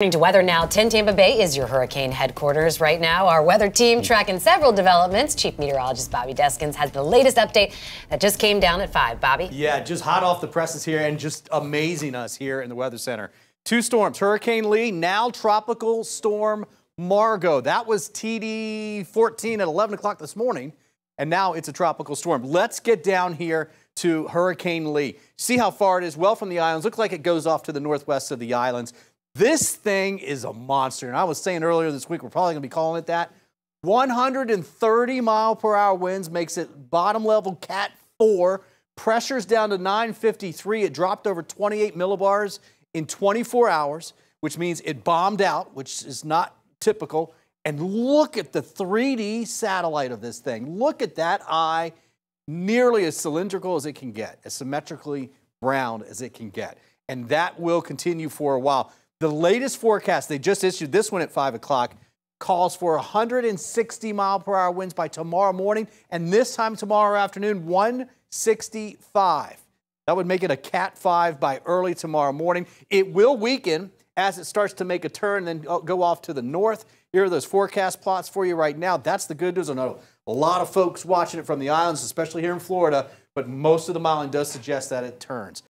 Turning to weather now, 10 Tampa Bay is your hurricane headquarters right now. Our weather team tracking several developments. Chief Meteorologist Bobby Deskins has the latest update that just came down at 5. Bobby? Yeah, just hot off the presses here and just amazing us here in the Weather Center. Two storms, Hurricane Lee, now Tropical Storm Margot. That was TD 14 at 11 o'clock this morning, and now it's a tropical storm. Let's get down here to Hurricane Lee. See how far it is? Well from the islands. Looks like it goes off to the northwest of the islands. This thing is a monster. And I was saying earlier this week, we're probably going to be calling it that. 130 mile per hour winds makes it bottom level Cat 4. Pressure's down to 953. It dropped over 28 millibars in 24 hours, which means it bombed out, which is not typical. And look at the 3D satellite of this thing. Look at that eye, nearly as cylindrical as it can get, as symmetrically round as it can get. And that will continue for a while. The latest forecast, they just issued this one at 5 o'clock, calls for 160 mile per hour winds by tomorrow morning, and this time tomorrow afternoon, 165. That would make it a Cat 5 by early tomorrow morning. It will weaken as it starts to make a turn and then go off to the north. Here are those forecast plots for you right now. That's the good news. I know a lot of folks watching it from the islands, especially here in Florida, but most of the modeling does suggest that it turns.